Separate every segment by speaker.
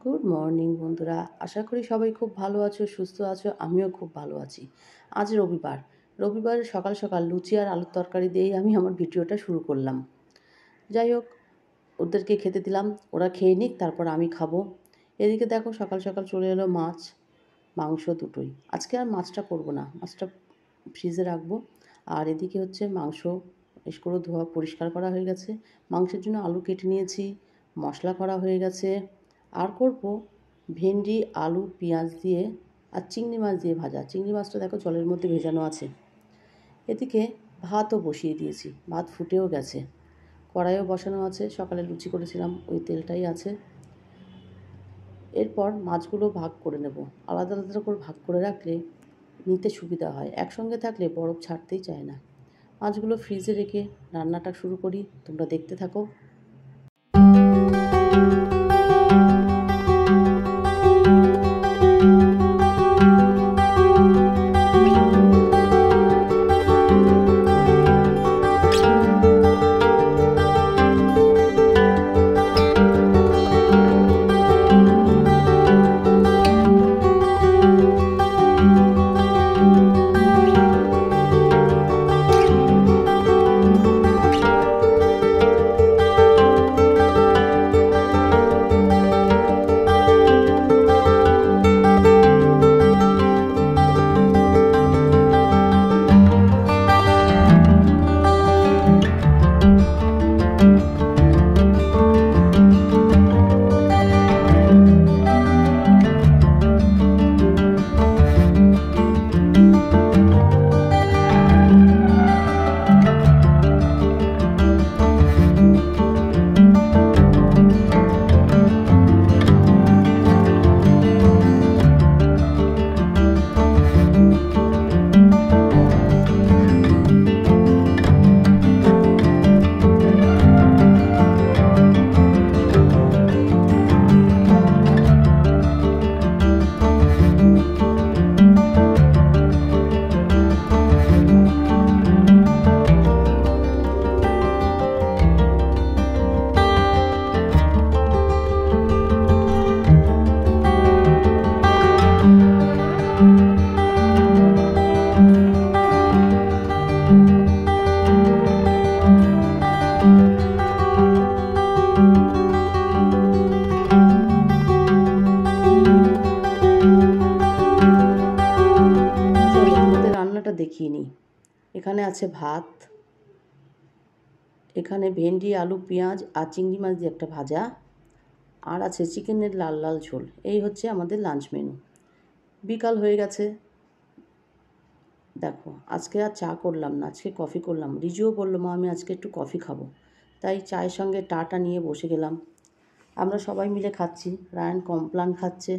Speaker 1: Good morning বন্ধুরা। আশা করি সবাই খুব ভালো আছো, সুস্থ আছো, আমিও খুব ভালো আছি। আজ রবিবার। রবিবার সকাল সকাল লুচি আর আলুর তরকারি দিয়েই আমি আমার ভিডিওটা শুরু করলাম। যাই হোক, ওদেরকে খেতে দিলাম, ওরা খেয়ে নিক, তারপর আমি খাব। এদিকে দেখো সকাল সকাল চলে এলো মাছ, মাংস দুটোই। আজকে আর মাছটা করব না, মাছটা ফ্রিজে রাখব। আর এদিকে হচ্ছে মাংস, বেশ করে ধোয়া, পরিষ্কার করা হয়ে গেছে। মাংসের জন্য আলু কেটে নিয়েছি, মশলা করা হয়ে গেছে। আর করব ভেন্ডি, আলু, পেঁয়াজ দিয়ে আর চিংড়ি মাছ দিয়ে ভাজা। চিংড়ি মাছটা দেখো জলের মধ্যে ভেজানো আছে। এদিকে ভাতও বসিয়ে দিয়েছি। ভাত ফুটেও গেছে। কড়াইও বসানো আছে। সকালে লুচি করেছিলাম, ওই তেলটাই আছে। এরপর মাছগুলো ভাগ করে নেব। আলাদা আলাদা করে ভাগ করে রাখলে নিতে সুবিধা হয়। একসঙ্গে থাকলে বরফ ছাড়তেই চায় না। মাছগুলো ফ্রিজে রেখে রান্নাটা শুরু করি। তোমরা দেখতে থাকো। রান্নাটা দেখিয়ে নিই। এখানে আছে ভাত, এখানে ভেন্ডি, আলু, পেঁয়াজ আর চিংড়ি মাছ দিয়ে একটা ভাজা আর আছে চিকেনের লাল লাল ঝোল। এই হচ্ছে আমাদের লাঞ্চ মেনু বিকাল হয়ে গেছে। দেখো, আজকে আর চা করলাম না, আজকে কফি করলাম। রিজুও বলল, মা, আমি আজকে একটু কফি খাব। তাই চায়ের সঙ্গে টাটা নিয়ে বসে গেলাম। আমরা সবাই মিলে খাচ্ছি। রায়ন কমপ্লান খাচ্ছে।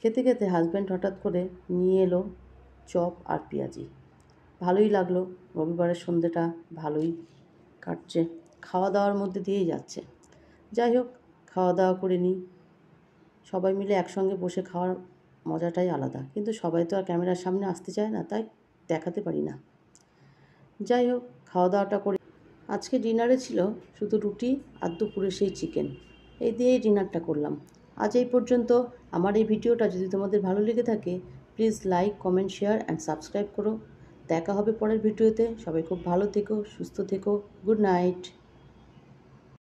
Speaker 1: খেতে খেতে হাজব্যান্ড হঠাৎ করে নিয়ে এলো। চপ আর পেঁয়াজি। ভালোই লাগল। রবিবারের সন্ধেটা ভালোই কাটছে। খাওয়া দাওয়ার মধ্যে দিয়েই যাচ্ছে। যাই হোক খাওয়া দাওয়া করে নিই। সবাই মিলে একসঙ্গে বসে খাওয়ার মজাটাই আলাদা। কিন্তু সবাই তো আর ক্যামেরার সামনে আসতে চায় না, তাই দেখাতে পারি না। যাই হোক খাওয়া দাওয়াটা করে আজকে ডিনারে ছিল শুধু রুটি আর দুপুরে সেই চিকেন। এই দিয়েই ডিনারটা করলাম। আজ এই পর্যন্ত। আমার এই ভিডিওটা যদি তোমাদের ভালো লেগে থাকে please like comment share and subscribe করো। দেখা হবে পরের ভিডিওতে। সবাই খুব ভালো থেকো, সুস্থ থেকো। Good night